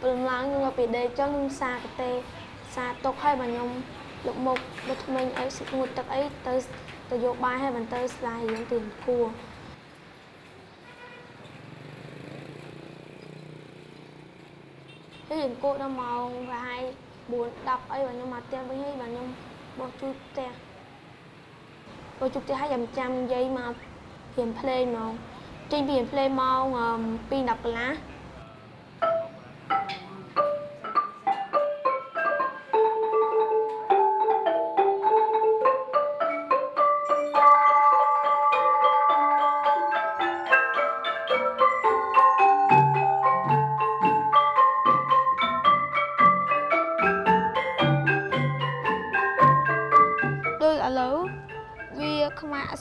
ព្រមឡើងខ្ញុំមកពីដេកចុះខ្ញុំសាកទេសាទុកឲ្យបើខ្ញុំលុកមុខបិទថ្មិញអីស្ងួតទឹកអីទៅទៅយកបាយឲ្យបន្តទៅស្លាយរៀងទីគួរហើយអង្គដល់ម៉ោងប្រហែល4 10អីបើខ្ញុំមកផ្ទះវិញហើយបើខ្ញុំបោះជួយផ្ទះបោះជួយផ្ទះហើយចាំចាំនិយាយមករៀនភ្លេងហ្មងចេញពីរៀនភ្លេងម៉ោង2 10កន្លះ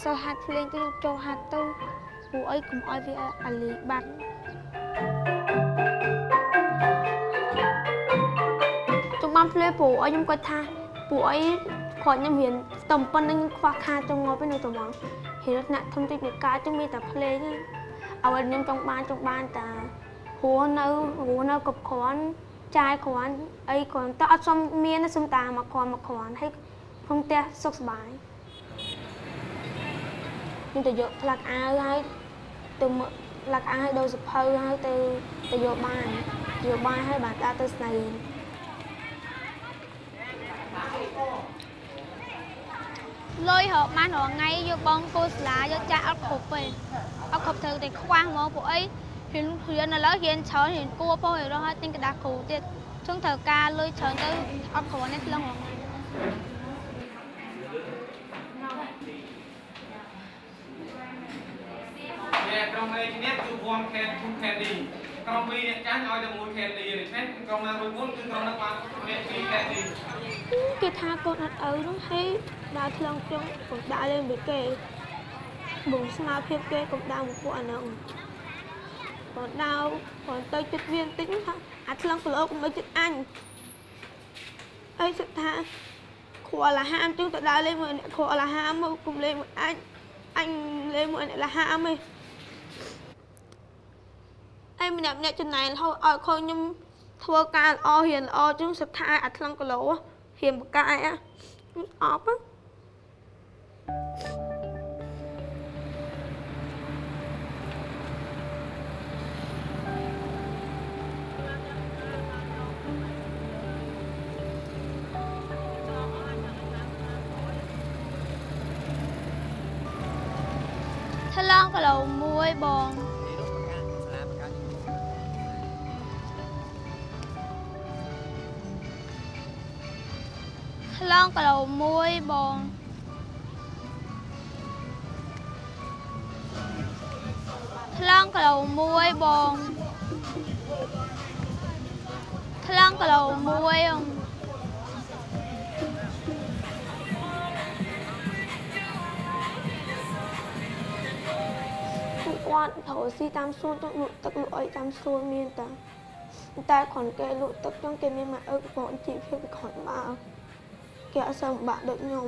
ខ្មាក់អសហាត់ភ្លេងទៅចូលហាត់ទៅព្រោះអីកុំឲ្យវាអាលីបាត់ចង់បានភ្លេងព្រោះអីខ្ញុំគាត់ថាព្រោះអីគាត់ខ្ញុំរៀនស្ទំប៉ុណ្្នឹងខ្ញុំខ្វះខាតចង់ងាប់ទៅនៅតំងរៀនថ្នាក់ធំតិចនៃការជុំមានតែភ្លេងហ្នឹងអ្វីខ្ញុំចង់បានចង់បានតែហួរនៅហួរនៅគ្រប់គ្រាន់ចាយគ្រាន់អីគ្រាន់តែអត់សុំមានសុំតាមកគ្រាន់មកគ្រាន់ហើយក្នុងផ្ទះសុខសប្បាយ ខ្ញុំទៅយកផ្លាក់អាវហើយទៅមើលផ្លាក់អាវឲ្យដូរសភៅហើយទៅទៅយកបានយកបានហើយបានដើរទៅស្នេហ៍ លុយរកបានរាល់ថ្ងៃយកបងគោសាលាយកចាក់អត់គ្រប់ទេអត់គ្រប់ត្រូវតែខ្វះហ្មងពួកអីរៀនរៀនឥឡូវរៀនច្រើនរៀនគួរពោះឲ្យរស់ហើយទិញกระดาษគ្រូទៀតជងត្រូវការលុយច្រើនទៅអត់គ្រាន់ទេស្លឹងរាល់ថ្ងៃ ក្រុម A នេះគឺ1 can 2 candy ក្រុម B អ្នកចាញ់ឲ្យតែ1 candy ដូច្នេះក្រុមណាមួយ4គឺក្រុមនោះបានអ្នក2 candy គេថាកូនអត់ឪនោះហើយដើរឆ្លងជុំកុំដើរលេងដូចគេបងស្មារភាពគេកុំដើរមកពួកអាហ្នឹងគាត់ដើរគាត់ទៅចិត្តវាបន្តិចថាអាឆ្លងគីឡូកុំឲ្យចិត្តអញអីសិតថាគ្រូអលហាមជុំទៅដើរលេងមួយអ្នកគ្រូអលហាមមកកុំលេងមួយអញអញលេងមួយអ្នកលហាមឯង អីម្នាក់ម្នាក់ចំណែនរហូតឲ្យខូចខ្ញុំធ្វើការល្អរៀនល្អជុំសិតថាអាឆ្លងគីឡូរៀនបកាយអាអប់ថ្លងគីឡូមួយបង ថ្លងគីឡូមួយបងថ្លងគីឡូមួយបងថ្លងគីឡូមួយបងពួកគាត់ត្រូវស៊ីតាមសួនចង់លក់ទឹកលក់អីតាមសួនមានតាតែគ្រាន់គេលក់ទឹកចង់គេមានមកអើកបងជីវភាពគេគ្រាន់មក គេអត់សូវបាក់ដូចខ្ញុំ